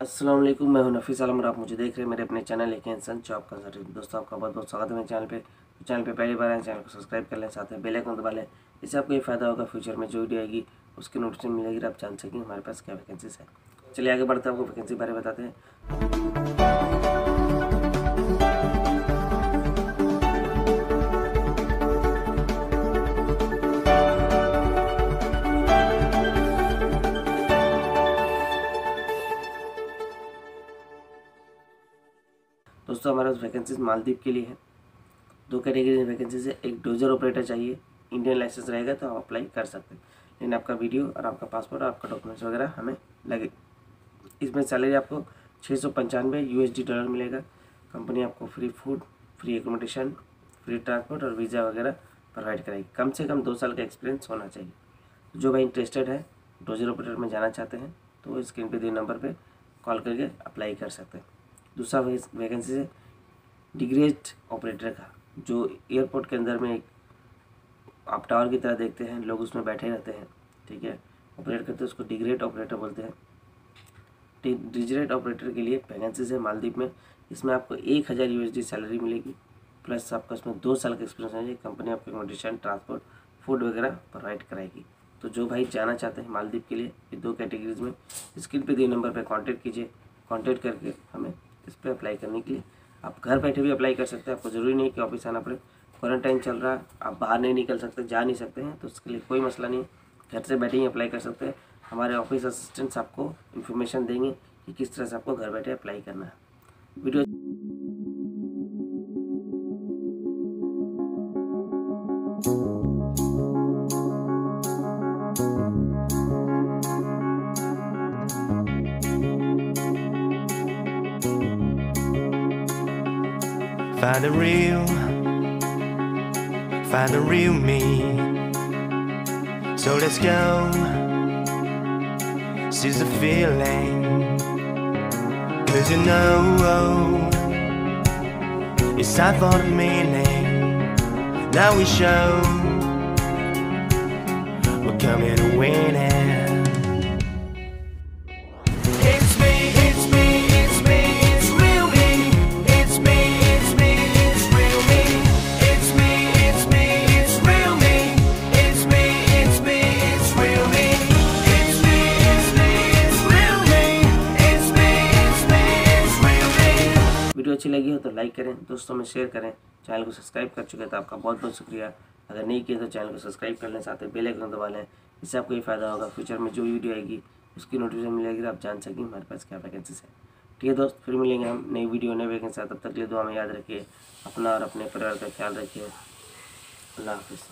अस्सलाम वालेकुम, मैं हूँ नफीस आलम और आप मुझे देख रहे हैं मेरे अपने चैनल एक इंसान जॉब कंसल्टेंट। दोस्तों, आपका बहुत बहुत स्वागत है मेरे चैनल पे। चैनल पे पहली बार आए चैनल को सब्सक्राइब कर लें, साथ में बेल आइकन दबा लें। इससे आपको ये फ़ायदा होगा, फ्यूचर में जो वीडियो आएगी, उसकी नोटिफिकेशन मिलेगी आप जान सकेंगे हमारे पास क्या वैकेंसीज है। चलिए आगे बढ़ते हैं, आपको वैकेंसी बारे में बताते हैं। दोस्तों, हमारे पास वैकेंसीज मालदीव के लिए है। दो कैटेगरी वैकेंसीज है। एक डोजर ऑपरेटर चाहिए। इंडियन लाइसेंस रहेगा तो आप अप्लाई कर सकते हैं। लेकिन आपका वीडियो और आपका पासपोर्ट और आपका डॉक्यूमेंट्स वगैरह हमें लगे। इसमें सैलरी आपको छः सौ पंचानवे यू डॉलर मिलेगा। कंपनी आपको free food free accommodation free transport और वीज़ा वगैरह प्रोवाइड कराएगी कम से कम दो साल का एक्सपीरियंस होना चाहिए। जो भाई इंटरेस्टेड है डोजर ऑपरेटर में जाना चाहते हैं तो स्क्रीन पे दिए नंबर पे कॉल करके अप्लाई कर सकते हैं। दूसरा वैकेंसी है डिग्रेड ऑपरेटर का, जो एयरपोर्ट के अंदर में एक आप टावर की तरह देखते हैं, लोग उसमें बैठे रहते हैं, ठीक है? ऑपरेट करते हैं, उसको डिग्रेड ऑपरेटर बोलते हैं। डिग्रेड ऑपरेटर के लिए वैकेंसीज है मालदीप में, इसमें आपको एक हज़ार यू सैलरी मिलेगी प्लस आपका इसमें दो साल का एक्सपीरियंस चाहिए कंपनी आपको एकोमोडेशन ट्रांसपोर्ट फ़ूड वगैरह प्रोवाइड कराएगी। तो जो भाई जाना चाहते हैं मालदीप के लिए, ये दो कैटेगरीज में स्क्रीन पे दिए नंबर पर कांटेक्ट कीजिए कांटेक्ट करके हमें इस पर अप्लाई करने के लिए। आप घर बैठे भी अप्लाई कर सकते हैं, आपको ज़रूरी नहीं कि ऑफ़िस आना पड़े। क्वारंटाइन चल रहा है, आप बाहर नहीं निकल सकते, जा नहीं सकते हैं तो उसके लिए कोई मसला नहीं घर से बैठे ही अप्लाई कर सकते हैं। हमारे ऑफ़िस असिस्टेंट्स आपको इन्फॉर्मेशन देंगे कि किस तरह से आपको घर बैठे अप्लाई करना है। Video Find the real, find the real me. So let's go, seize the feeling. Cause you know, oh, it's time for the meaning. Now we show, we're coming to win it. लगी हो तो like करें, दोस्तों में share करें। Channel को subscribe कर चुके हैं तो आपका बहुत बहुत शुक्रिया। अगर नहीं किया तो चैनल को सब्सक्राइब कर लें, साथ ही बेल आइकन दबा लें। इससे आपको ये फ़ायदा होगा, फ्यूचर में जो वीडियो आएगी, उसकी नोटिफिकेशन मिलेगी तो आप जान सकेंगे हमारे पास क्या वैकेंसीज है। ठीक है दोस्त, फिर मिलेंगे हम नई वीडियो, नए वैकेंसी तब तक लिए दुआ में याद रखिए, अपना और अपने परिवार का ख्याल रखिए। अल्लाह हाफिज़।